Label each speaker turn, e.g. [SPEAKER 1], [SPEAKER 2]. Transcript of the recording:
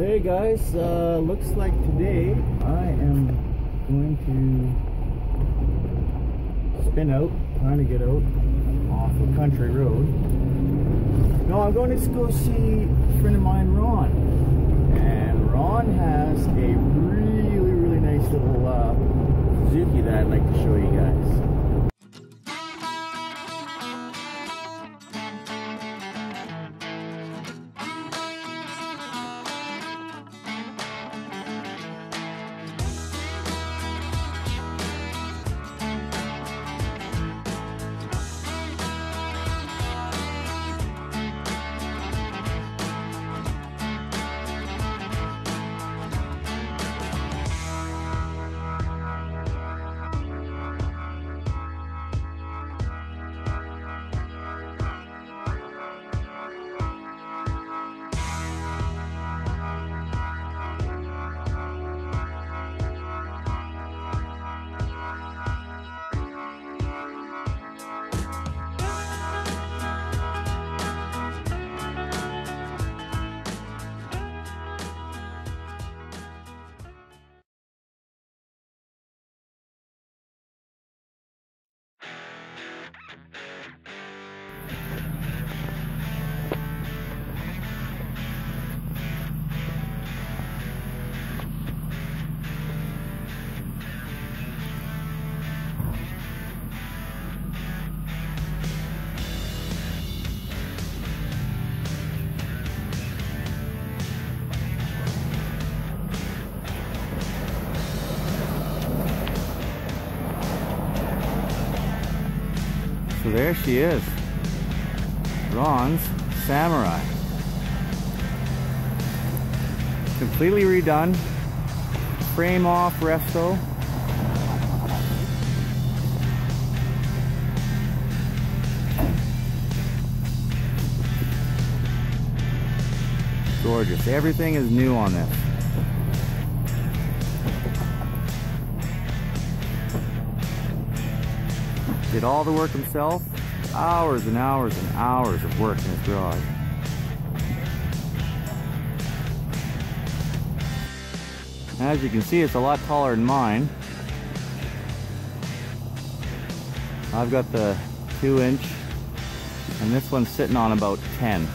[SPEAKER 1] Hey guys, uh, looks like today I am going to spin out, trying to get out off a country road. No, I'm going to go see a friend of mine, Ron. And Ron has a really, really nice little uh, Suzuki that I'd like to show you So there she is. Ron's Samurai. Completely redone. Frame off resto. Gorgeous. Everything is new on this. Did all the work himself. Hours and hours and hours of work in his garage. As you can see, it's a lot taller than mine. I've got the 2 inch, and this one's sitting on about 10.